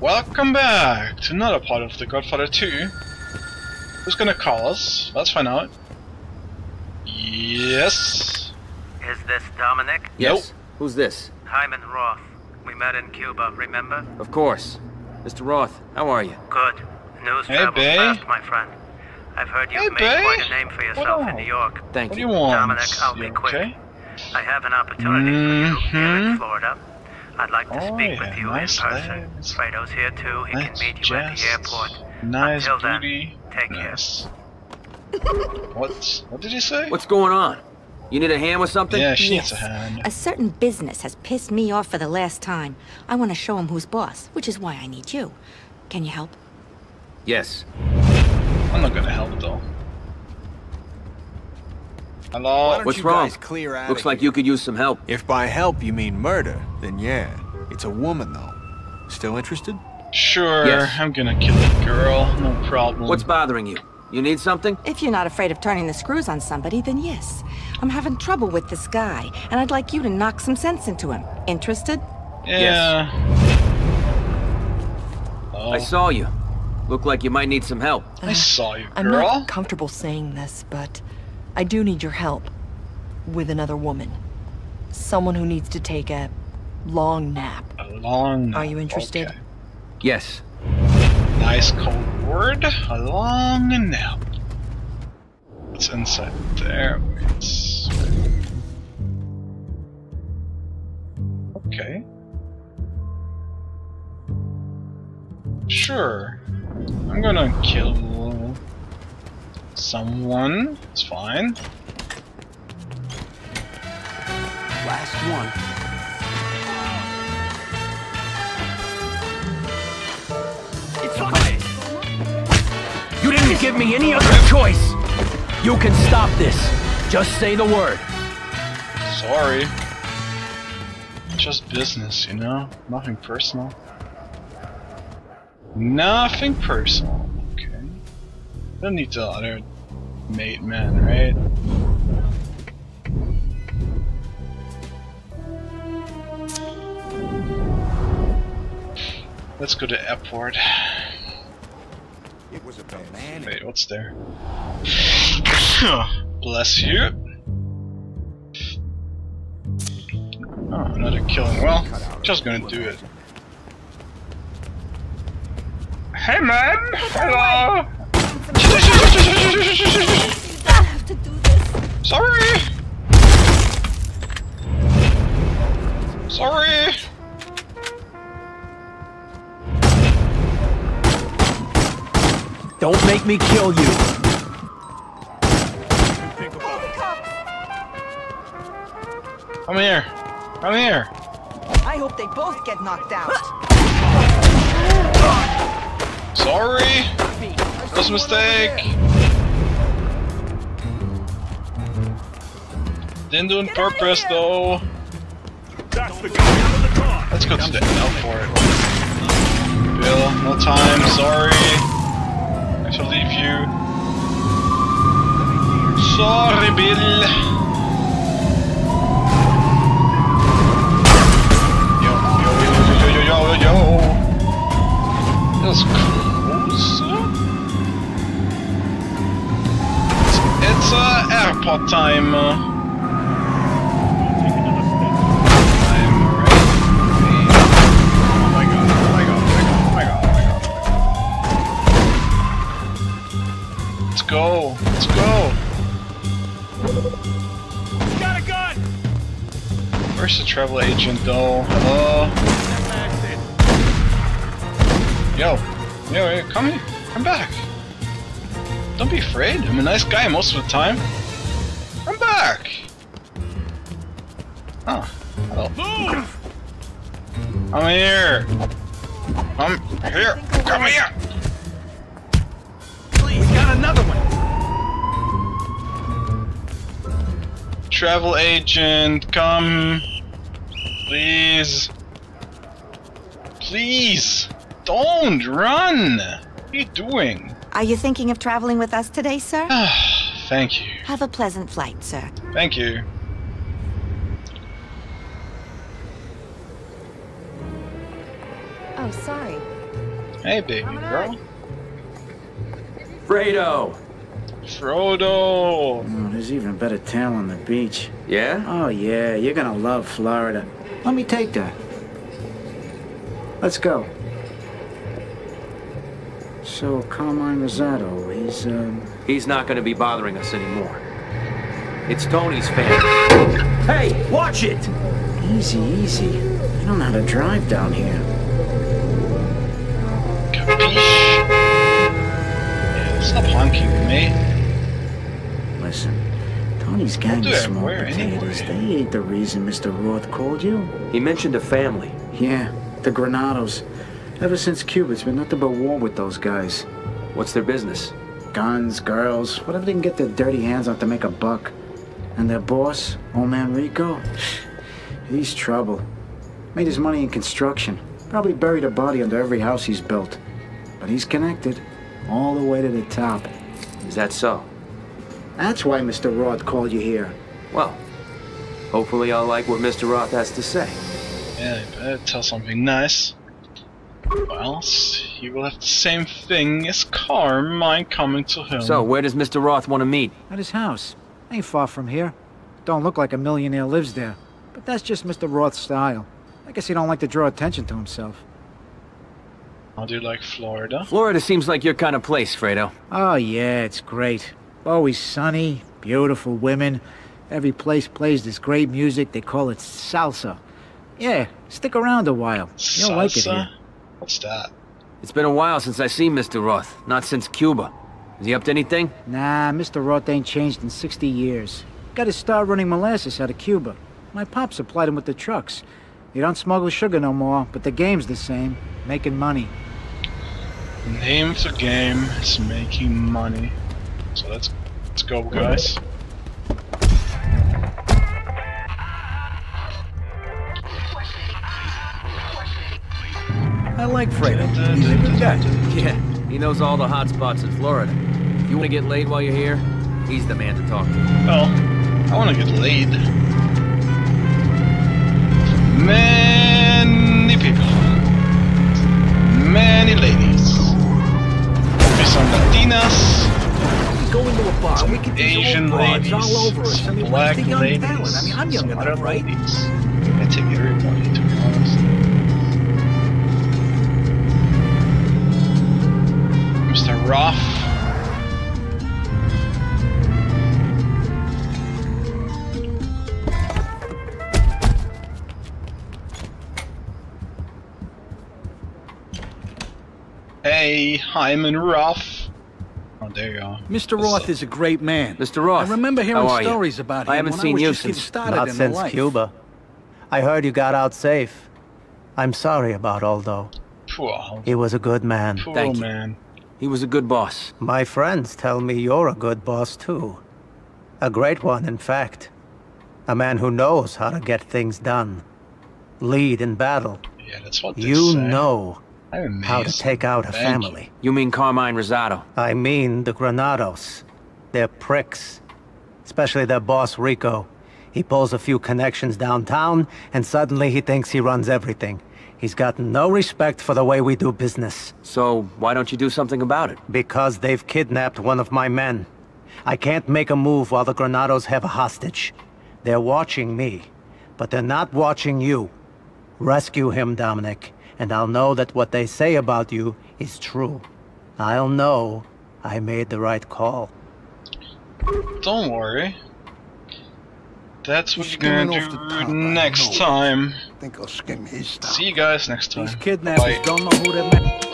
Welcome back to another part of The Godfather 2. Who's gonna call us? Let's find out. Yes. Is this Dominic? Yes. Who's this? Hyman Roth. We met in Cuba, remember? Of course. Mr. Roth, how are you? Good. News Hey, travels bae. fast, my friend. I've heard you've Hey, made bae. quite a name for yourself in New York. Thank What do you. you want? Dominic, I'll be quick. okay? I have an opportunity for you here in Mhm. Florida. I'd like to Oh, speak yeah, with you nice in person. legs. Fredo's here too. He Nice can meet you at the airport. Nice Until then, booty. take care. what? What did he say? What's going on? You need a hand with something? Yeah, she needs a hand. A certain business has pissed me off for the last time. I want to show him who's boss, which is why I need you. Can you help? Yes. I'm not gonna help though. Why Hello? What's wrong? guys clear out Looks like here? you could use some help. If by help you mean murder, then yeah. It's a woman, though. Still interested? Sure, Yes. I'm gonna kill the girl. No problem. What's bothering you? You need something? If you're not afraid of turning the screws on somebody, then yes. I'm having trouble with this guy, and I'd like you to knock some sense into him. Interested? Yeah. Oh, I saw you. Look like you might need some help. I uh, saw you, girl. I'm not comfortable saying this, but I do need your help with another woman. Someone who needs to take a long nap. A long. Nap. Are you interested? Okay. Yes. Nice cold word. A long nap. What's inside there? It's... Okay. Sure. I'm gonna kill someone. It's fine. Last one. It's fine. You didn't give me any other choice. You can stop this. Just say the word. Sorry. Just business, you know? Nothing personal. Nothing personal. Okay. Don't need the other mate man, right? Let's go to airport. It was a man. Wait, what's there? Bless you. Oh, another killing. Well, just gonna do it. Hey man! Hello! I have to do this. Sorry! Sorry! Don't make me kill you. Come here! Come here! I hope they both get knocked out. Sorry! Was a mistake! Didn't do it on purpose though. Let's go to the L for it. Bill, no time, sorry. I shall leave you. Sorry, Bill. My god. Uh, let's go, let's go. Got a gun. Where's the travel agent though? Hello? Yo, yo, yo, come here, come back. Don't be afraid. I'm a nice guy most of the time. Come back. Oh, hello. Move. Come here. Come here. Come here. Please, got another one. Travel agent, come. Please. Please. Don't run. What are you doing? Are you thinking of traveling with us today, sir? Thank you. Have a pleasant flight, sir. Thank you. Oh, sorry. Hey, baby Mama. girl. Fredo! Frodo! Oh, there's even a better town on the beach. Yeah? Oh, yeah. You're gonna love Florida. Let me take that. Let's go. So, Carmine Rosado, he's, um... He's not gonna be bothering us anymore. It's Tony's family. Hey, watch it! Easy, easy. I don't know how to drive down here. Capiche? Yeah, stop honking, mate. Listen, Tony's gang do of small potatoes, anyway? they ain't the reason Mr. Roth called you. He mentioned a family. Yeah, the Granados. Ever since Cuba, it's been nothing but war with those guys. What's their business? Guns, girls, whatever they can get their dirty hands on to make a buck. And their boss, old man Rico, he's trouble. Made his money in construction. Probably buried a body under every house he's built. But he's connected, all the way to the top. Is that so? That's why Mr. Roth called you here. Well, hopefully I'll like what Mr. Roth has to say. Yeah, you better tell something nice. Or else he will have the same thing as Carm Carmine coming to him. So, where does Mr. Roth want to meet? At his house. Ain't far from here. Don't look like a millionaire lives there. But that's just Mr. Roth's style. I guess he don't like to draw attention to himself. How do you like Florida? Florida seems like your kind of place, Fredo. Oh, yeah, it's great. Always sunny, beautiful women. Every place plays this great music. They call it salsa. Yeah, stick around a while. You'll like it Salsa? here. What's that? It's been a while since I seen Mr. Roth. Not since Cuba. Is he up to anything? Nah, Mr. Roth ain't changed in 60 years. Got his start running molasses out of Cuba. My pop supplied him with the trucks. He don't smuggle sugar no more, but the game's the same. Making money. Name of the game is making money. So let's let's go, guys. Like Fredo. He's a good guy. Yeah, he knows all the hot spots in Florida. If you want to get laid while you're here, he's the man to talk to. Well, I want to get laid. Many people. Many ladies. Maybe some Latinas. Go into a bar, we can Asian ladies. all over us. I mean, black young ladies. talent? I mean, I'm young some enough, other right? ladies. I take everybody, to be honest. Mr. Roth. Hey, Hyman Roth. Oh, there you are. Mr. What's Roth up? is a great man. Mr. Roth, I remember hearing how are you? stories about him I haven't when seen I was you just since- Not since life. Cuba. I heard you got out safe. I'm sorry about Aldo. Poor, He was a good man. poor Thank old you. Man. He was a good boss. My friends tell me you're a good boss too. A great one, in fact. A man who knows how to get things done. Lead in battle. Yeah, that's what they You say. know how to take out a Thank you. family. You mean Carmine Rosado? I mean the Granados. They're pricks. Especially their boss, Rico. He pulls a few connections downtown, and suddenly he thinks he runs everything. He's got no respect for the way we do business. So, why don't you do something about it? Because they've kidnapped one of my men. I can't make a move while the Granados have a hostage. They're watching me, but they're not watching you. Rescue him, Dominic, and I'll know that what they say about you is true. I'll know I made the right call. Don't worry. That's what you're gonna off do the top, I next know. time. think I'll skim his style. See you guys next time. These kidnappers Bye.